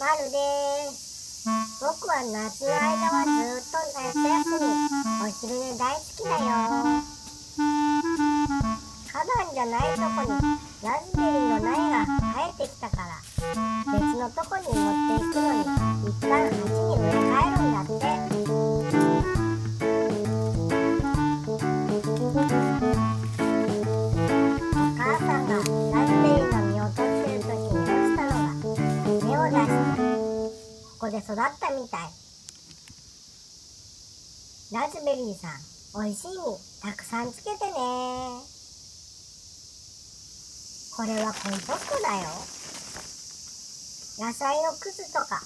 まるです。僕は夏の間はずっと夏休みお昼寝大好きだよ。花壇じゃないとこにラズベリーの苗が生えてきたから別のとこに持っていく。育ったみたい。ラズベリーさんおいしい実たくさんつけてね。これはコンポストだよ。野菜のくずとか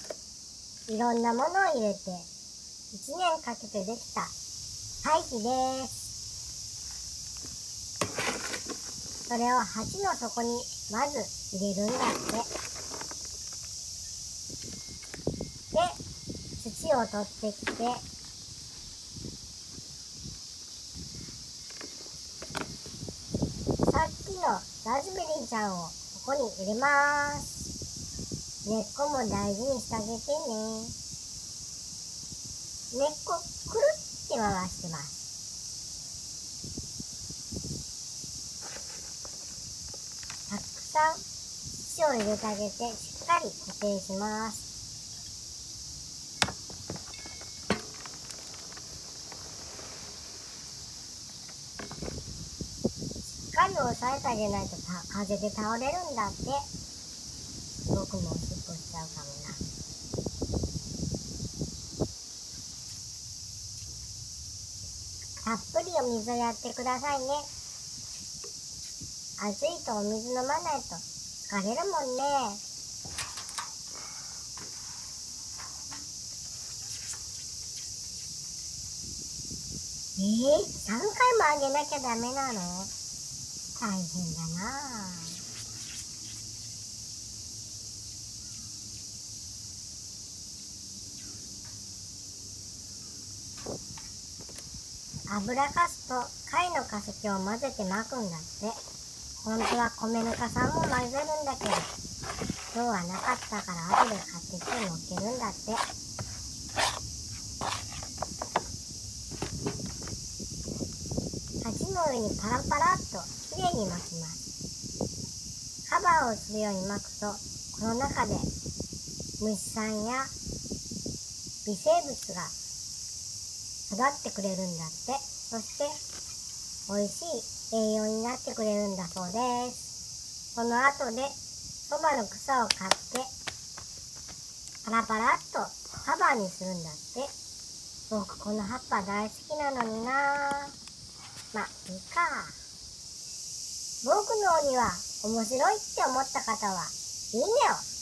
いろんなものを入れて1年かけてできた。堆肥です。それを鉢の底にまず入れるんだってで土を取ってきて。さっきのラズベリーちゃんをここに入れます。根っこも大事にしてあげてね。根っこくるって回してます。たくさん土を入れてあげてしっかり固定します。しっかり押さえてあげないとた風で倒れるんだって。僕もおしっこしちゃうかもな。たっぷりお水をやってくださいね。暑いとお水飲まないと疲れるもんね。えー、3回もあげなきゃダメなの？大変だな。あ油かすと貝の化石を混ぜて巻くんだって。本当は米ぬかさんも混ぜるんだけど今日はなかったから後で買ってきて乗っけるんだって。にパラパラっときれいに巻きますカバーをするように巻くとこの中で虫さんや微生物が育ってくれるんだって。そして美味しい栄養になってくれるんだそうですその後でそばの草を買ってパラパラっとカバーにするんだって僕この葉っぱ大好きなのになまあいいか僕のお庭面白いって思った方はいいねを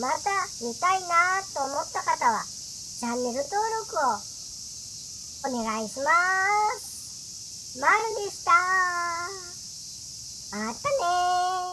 また見たいなと思った方はチャンネル登録をお願いします。まるでした。またね